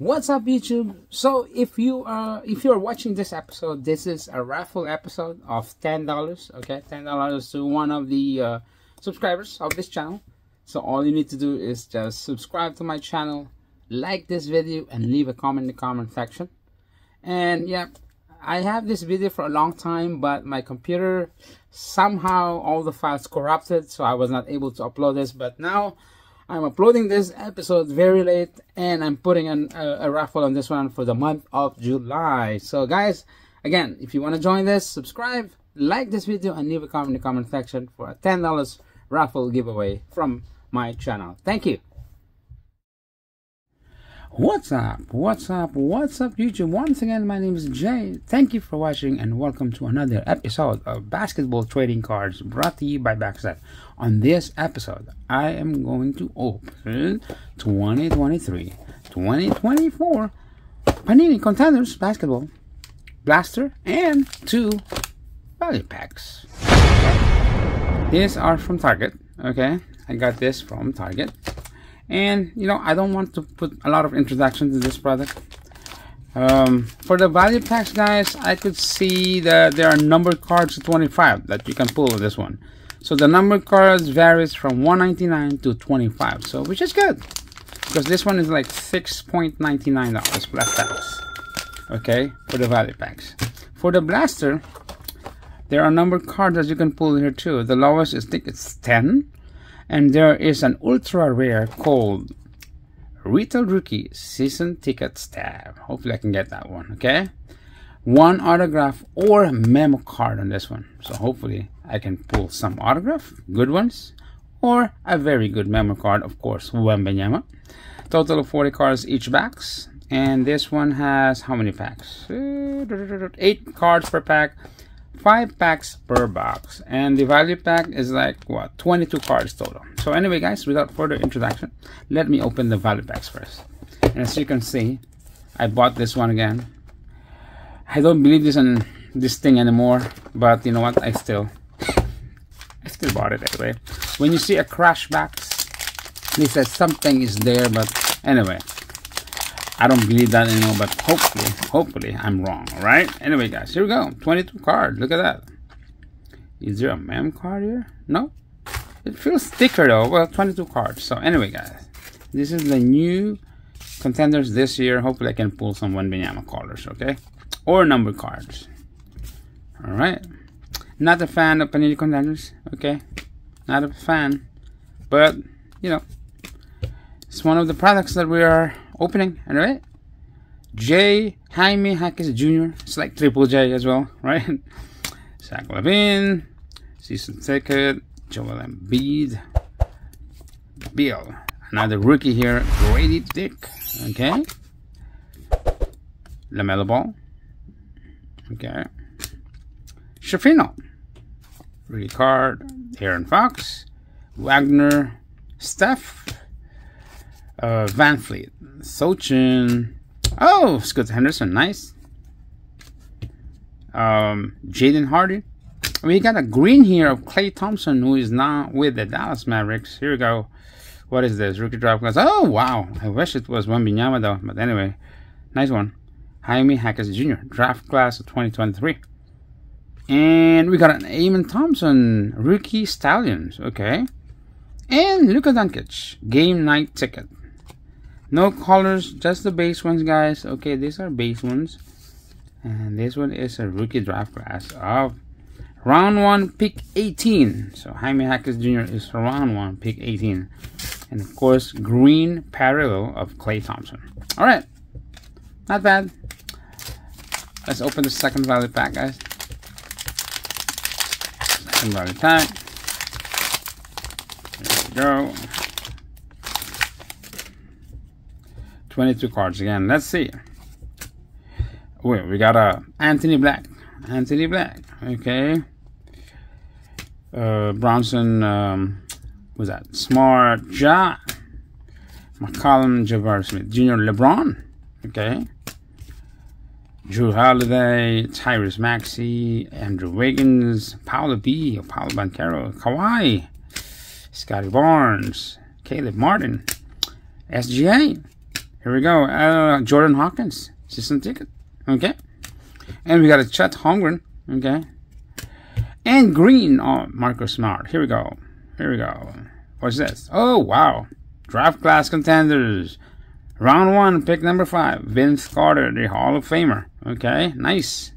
What's up YouTube? So if you are if you're watching this episode, this is a raffle episode of ten dollars. Okay, ten dollars to one of the uh, subscribers of this channel. So all you need to do is just subscribe to my channel, like this video, and leave a comment in the comment section. And yeah, I have this video for a long time, but my computer somehow all the files corrupted, so I was not able to upload this. But now I'm uploading this episode very late and I'm putting an, a, a, raffle on this one for the month of July. So guys, again, if you want to join this, subscribe, like this video, and leave a comment in the comment section for a $10 raffle giveaway from my channel. Thank you. What's up? What's up? What's up, YouTube? Once again, my name is Jay. Thank you for watching and welcome to another episode of Basketball Trading Cards brought to you by Boxtyp. On this episode, I am going to open 2023 2024 Panini Contenders Basketball Blaster and two value packs. These are from Target, okay? I got this from Target and you know I don't want to put a lot of introduction to this product. Um, for the value packs guys I could see that there are numbered cards to 25 that you can pull with this one. So the number cards varies from 199 to 25 so which is good. Because this one is like 6.99 dollars plus tax okay for the value packs. For the blaster there are numbered cards that you can pull here too. The lowest is I think it's 10 and there is an ultra rare called Retail Rookie Season Ticket Stab. Hopefully I can get that one, okay? One autograph or memo card on this one. So hopefully I can pull some autograph, good ones, or a very good memo card, of course, Wembanyama. Total of 40 cards each box. And this one has how many packs? Uh, eight cards per pack five packs per box and the value pack is like what 22 cards total. So anyway guys without further introduction let me open the value packs first. And as you can see i bought this one again. I don't believe this in this thing anymore but you know what? I still i still bought it anyway. When you see a crash box they said something is there but anyway I don't believe that anymore, but hopefully, hopefully I'm wrong, alright? Anyway, guys, here we go. 22 card. Look at that. Is there a mem card here? No? It feels thicker though. Well, 22 cards. So anyway, guys, this is the new contenders this year. Hopefully I can pull some Wembanyama colors, okay? Or number cards. Alright. Not a fan of Panini contenders, okay? Not a fan. But, you know, it's one of the products that we are opening, alright? J. Jaime Jaquez Jr. It's like Triple J as well, right? Zach LaVine, Season Ticket, Joel Embiid, Bill. Another rookie here, Grady Dick, okay? LaMelo Ball, okay? Shafino, Rudy Card, Aaron Fox, Wagner, Steph, uh, Van Fleet, Sochan. Oh, Scoot Henderson, nice. Um, Jaden Hardy. We got a green here of Klay Thompson, who is now with the Dallas Mavericks. Here we go. What is this? Rookie draft class. Oh, wow. I wish it was Wembanyama, though. But anyway, nice one. Jaime Jaquez Jr., draft class of 2023. And we got an Amen Thompson, rookie Stallions. Okay. And Luka Doncic, game night ticket. No colors, just the base ones, guys. Okay, these are base ones. And this one is a rookie draft class of round 1, pick 18. So Jaime Jaquez Jr. is round 1, pick 18. And of course, green parallel of Klay Thompson. Alright, not bad. Let's open the second value pack, guys. Second value pack. There we go. 22 cards again. Let's see. Wait, we got a uh, Anthony Black. Anthony Black. Okay. Uh, Bronson. Um, was that Smart Ja? McCollum Jabari Smith Jr. LeBron. Okay. Jrue Holiday, Tyrese Maxey, Andrew Wiggins, Paolo B, Paolo Banchero, Kawhi, Scottie Barnes, Caleb Martin, SGA, Here we go. Uh, Jordan Hawkins, season ticket. Okay. And we got a Chet Holmgren. Okay. And green on oh, Marcus Smart. Here we go. Here we go. What's this? Oh, wow. Draft class contenders. Round one, pick number five. Vince Carter, the Hall of Famer. Okay, nice.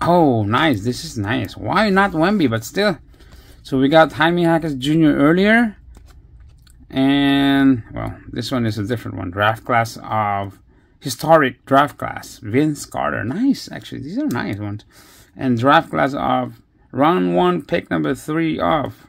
Oh, nice. This is nice. Why not Wemby, but still. So we got Jaime Jaquez Jr. earlier. And, well, this one is a different one. Draft class of historic draft class. Vince Carter. Nice, actually. These are nice ones. And draft class of round one, pick number three of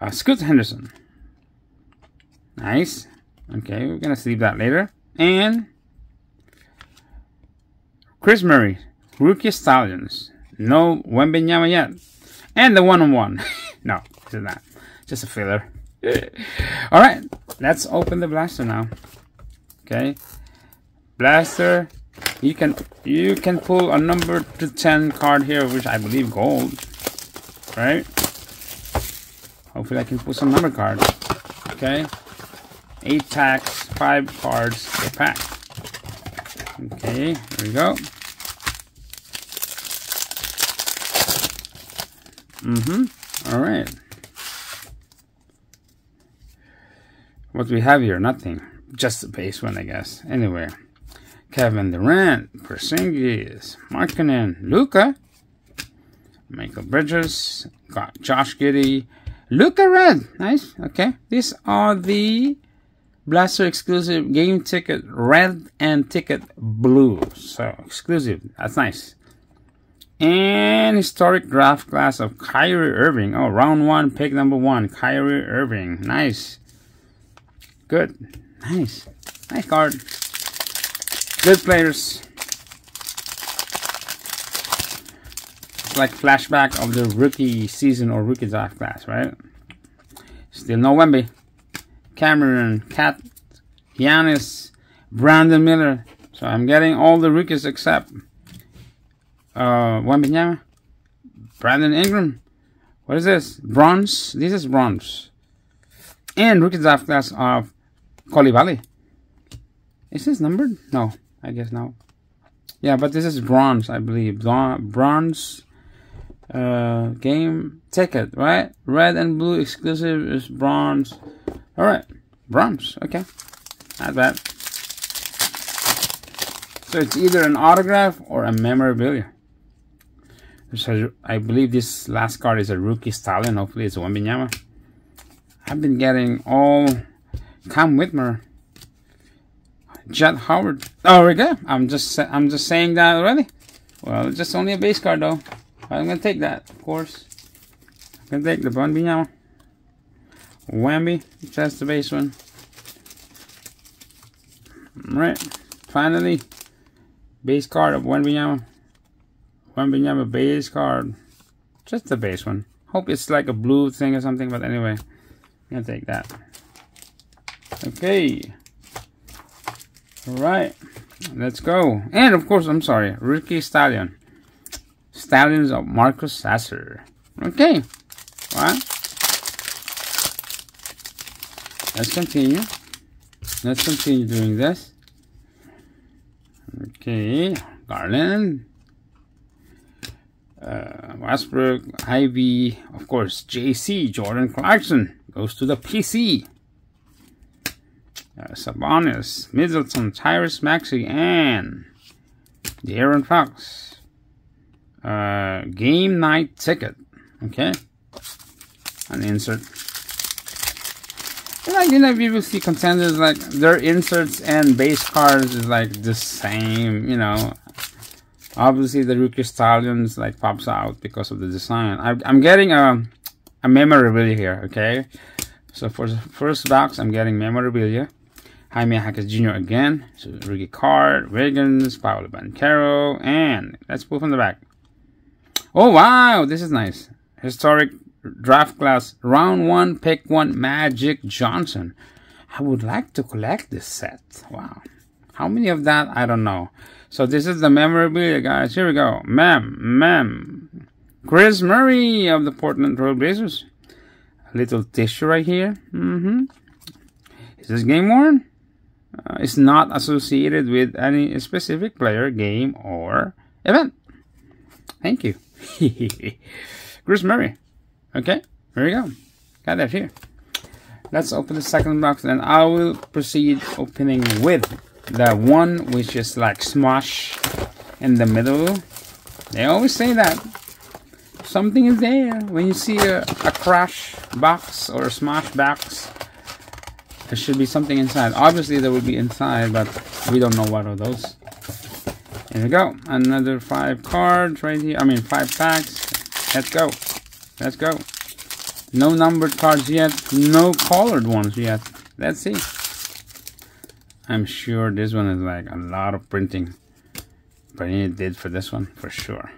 uh, Scoot Henderson. Nice. Okay, we're going to sleep that later. And Kris Murray, Rookie Stallions. No Wembanyama yet. And the one-on-one. no, it's not. Just a filler. All right, let's open the blaster now. Okay, blaster. You can you can pull a number to ten card here, which I believe gold. Right. Hopefully, I can pull some number cards. Okay, eight packs, five cards per pack. Okay, here we go. Mm-hmm. All right. What we have here? Nothing. Just the base one, I guess. Anyway. Kevin Durant, Porzingis, Markkanen, Luka, Mikal Bridges, got Josh Giddey, Luka Red. Nice. Okay. These are the Blaster exclusive game ticket red and ticket blue. So exclusive. That's nice. And historic draft class of Kyrie Irving. Oh, round one, pick number one, Kyrie Irving. Nice. Good. Nice. Nice card. Good players. It's like flashback of the rookie season or rookie draft class, right? Still no Wemby. Cameron, Cat, Giannis, Brandon Miller. So I'm getting all the rookies except uh, Wembanyama, Brandon Ingram. What is this? Bronze. This is bronze. And rookie draft class of Coulibaly. Is this numbered? No, I guess no. Yeah, but this is bronze, I believe. Bronze uh, game ticket, right? Red and blue exclusive is bronze. All right, bronze. Okay, not bad. So it's either an autograph or a memorabilia. So I believe this last card is a rookie stallion. Hopefully it's Wembanyama. I've been getting all Cam Whitmore. Jett Howard. Oh, we go. I'm just I'm just saying that already. Well, it's just only a base card though. I'm gonna take that, of course. I'm gonna take the Bun now. Whammy. That's the base one. Right. Finally, base card of Wembanyama. Wembanyama base card. Just the base one. Hope it's like a blue thing or something, but anyway, I'm gonna take that. Okay. Alright. Let's go. And of course, I'm sorry, Ricky Stallion. Stallions of Marcus Sasser. Okay. Alright. Let's continue. Let's continue doing this. Okay. Garland. Uh, Westbrook, Ivy, of course, JC, Jordan Clarkson goes to the PC uh, Sabonis, Middleton, Tyrese Maxey, and De'Aaron Fox. Uh, game night ticket. Okay. An insert. And you know, see contenders like their inserts and base cards is like the same, you know. Obviously, the rookie stallions like pops out because of the design. I, am getting a, a memorabilia here, okay? So for the first box, I'm getting memorabilia. Jaime Jaquez Jr. again. So Ricky Card, Wiggins, Paolo Banchero, and let's pull from the back. Oh wow, this is nice. Historic draft class, round one, pick one, Magic Johnson. I would like to collect this set. Wow. How many of that? I don't know. So this is the memorabilia, guys. Here we go. Mem, mem. Kris Murray of the Portland Trail Blazers. A little tissue right here. Mm-hmm. Is this game worn? Uh, it's not associated with any specific player, game, or event. Thank you. Kris Murray. Okay, here we go. Got that here. Let's open the second box and I will proceed opening with the one which is like smash in the middle. They always say that. Something is there. When you see a, a crash box or a smash box, there should be something inside. Obviously there will be inside, but we don't know what are those. Here we go. Another five cards right here. I mean five packs. Let's go. Let's go. No numbered cards yet. No colored ones yet. Let's see. I'm sure this one is like a lot of printing. But it did for this one, for sure.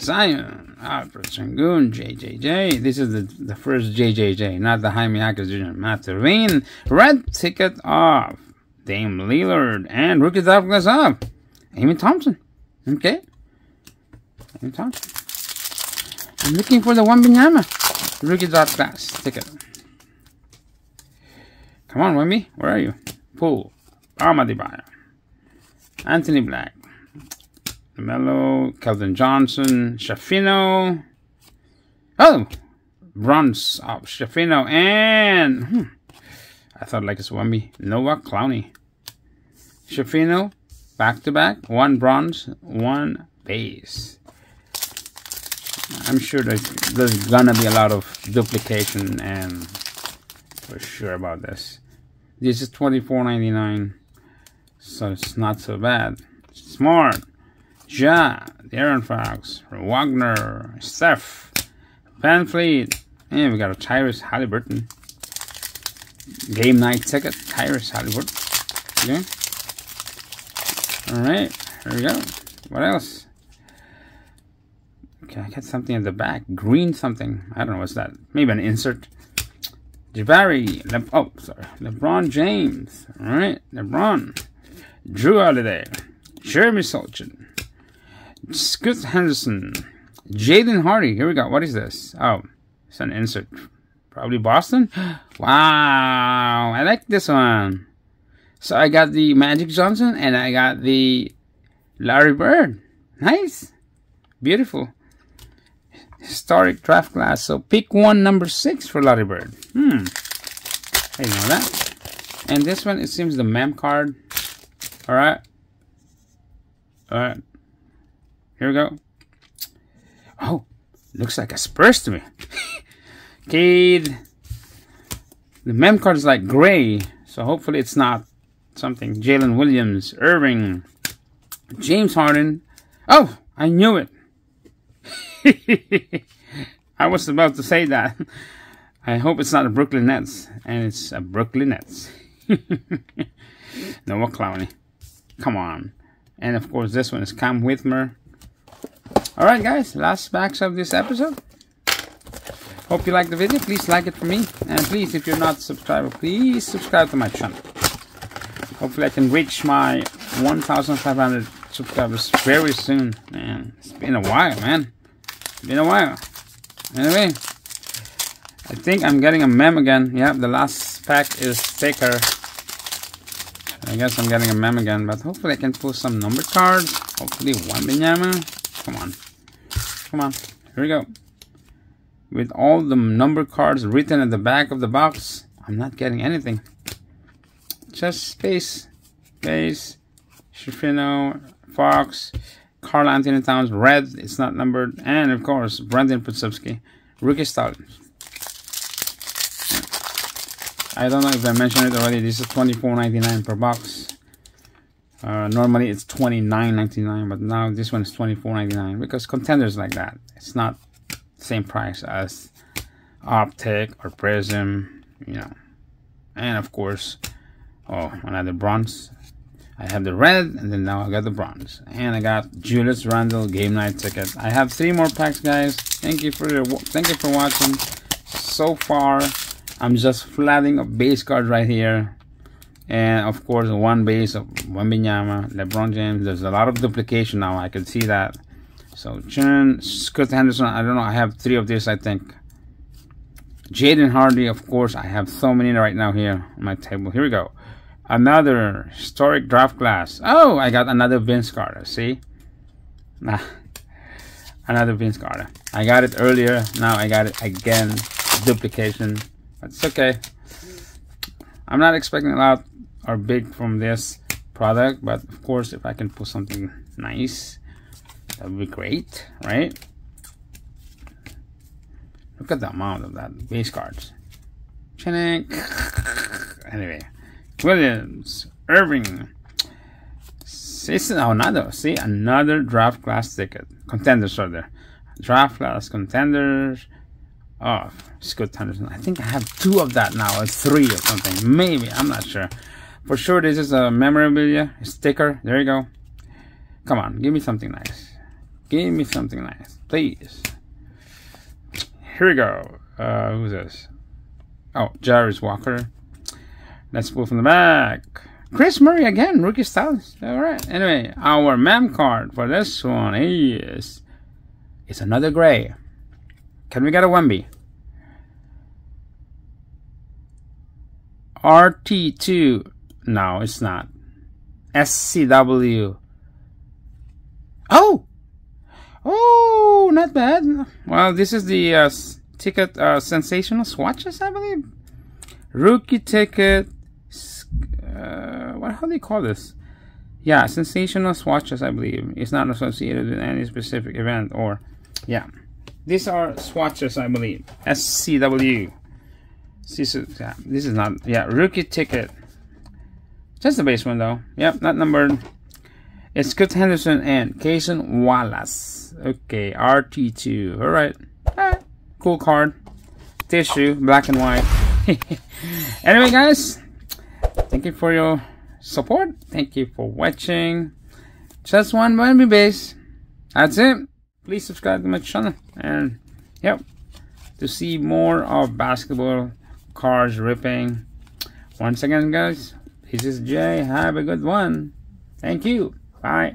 Zion, Alperen Sengun, JJJ. This is the, the first JJJ, not the Jaime acquisition. Matt Levine, red ticket off. Dame Lillard, and rookie top glass off. Amen Thompson. Okay. Amen Thompson. I'm looking for the Wembanyama. Rookie drop class ticket. Come on, Wemby. Where are you? Pool. Armadibaya. Anthony Black. Melo. Keldon Johnson. Shafino. Oh! Bronze of Shafino. And... Hmm, I thought like it's Wemby. Noah Clowney. Shafino. Back to back. One bronze. One base. I'm sure there's, there's gonna be a lot of duplication and for sure about this. This is $24.99, so it's not so bad. Smart, Ja, De'Aaron Fox, Wagner, Steph, VanVleet, and we got a Tyrese Halliburton. Game night ticket, Tyrese Halliburton. Okay. Alright, here we go. What else? Okay, I got something in the back. Green something. I don't know what's that. Maybe an insert. Jabari. Le oh, sorry. LeBron James. All right. LeBron. Jrue Holiday. Jeremy Sochan. Scoot Henderson. Jaden Hardy. Here we go. What is this? Oh, it's an insert. Probably Boston. Wow. I like this one. So I got the Magic Johnson and I got the Larry Bird. Nice. Beautiful historic draft class. So pick one, number six for Larry Bird. Hmm. I know that. And this one, it seems the mem card. Alright. All right. Here we go. Oh, looks like a Spurs to me. Cade. The mem card is like gray, so hopefully it's not something. Jalen Williams, Irving, James Harden. Oh, I knew it. I was about to say that. I hope it's not a Brooklyn Nets, and it's a Brooklyn Nets. Noah Clowney. Come on. And of course, this one is Cam Whitmore. Alright, guys, last backs of this episode. Hope you like the video. Please like it for me. And please, if you're not subscribed, please subscribe to my channel. Hopefully, I can reach my 1,500 subscribers very soon. Man, it's been a while, man. It's Been a while. Anyway, I think I'm getting a mem again. Yeah, the last pack is thicker. I guess I'm getting a mem again, but hopefully I can pull some number cards. Hopefully Wembanyama. Come on. Come on. Here we go. With all the number cards written at the back of the box, I'm not getting anything. Just space, space, Shifino, Fox, Karl-Anthony Towns, red, it's not numbered, and of course, Brandon Podziemski, rookie style. I don't know if I mentioned it already, this is $24.99 per box. Uh, normally it's $29.99, but now this one is $24.99 because contenders like that. It's not same price as Optic or Prizm, you know. And of course, oh, another bronze I have the red, and then now I got the bronze. And I got Julius Randle game night ticket. I have three more packs, guys. Thank you for your, thank you for watching. So far, I'm just flooding a base card right here. And of course, one base of Wembanyama, LeBron James. There's a lot of duplication now. I can see that. Sochan, Scoot Henderson. I don't know. I have three of this, I think. Jaden Hardy, of course. I have so many right now here on my table. Here we go. Another historic draft class. Oh, I got another Vince Carter. See? Nah. Another Vince Carter. I got it earlier. Now I got it again. Duplication. It's okay. I'm not expecting a lot or big from this product, but of course, if I can put something nice, that would be great, right? Look at the amount of that base cards. Anyway, Williams, Irving. Oh, another, see, another draft class ticket. Contenders, rather. Draft class contenders. Oh, Scoot Henderson. I think I have two of that now, or three or something. Maybe, I'm not sure. For sure, this is a memorabilia sticker. There you go. Come on, give me something nice. Give me something nice, please. Here we go. Uh, who's this? Oh, Jarace Walker. Let's pull from the back. Kris Murray again, rookie status. All right. Anyway, our mem card for this one is it's another gray. Can we get a Wemby? RT2. No, it's not. SCW. Oh! Oh, not bad. Well, this is the uh, ticket uh, sensational swatches, I believe. Rookie ticket. Uh, what how do they call this? Yeah, sensational swatches, I believe. It's not associated with any specific event or, yeah. These are swatches, I believe. SCW. This is, yeah, this is not, yeah, rookie ticket. Just the base one though. Yep, not numbered. It's Scoot Henderson and Cason Wallace. Okay, RT2. Alright. Ah, cool card. Tissue, black and white. anyway, guys, thank you for your support. Thank you for watching. Just one Wemby base. That's it. Please subscribe to my channel. And, yep, to see more of basketball cars ripping. Once again, guys, this is Jay. Have a good one. Thank you. Bye.